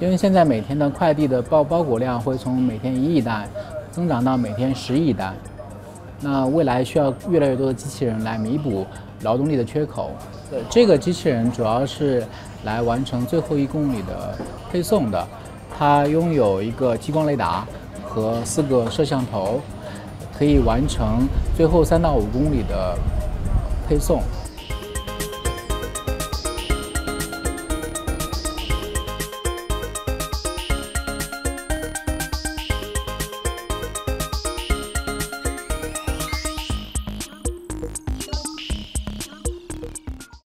因为现在每天的快递的包包裹量会从每天一亿单增长到每天十亿单，那未来需要越来越多的机器人来弥补劳动力的缺口。呃，这个机器人主要是来完成最后一公里的配送的，它拥有一个激光雷达和四个摄像头，可以完成最后三到五公里的配送。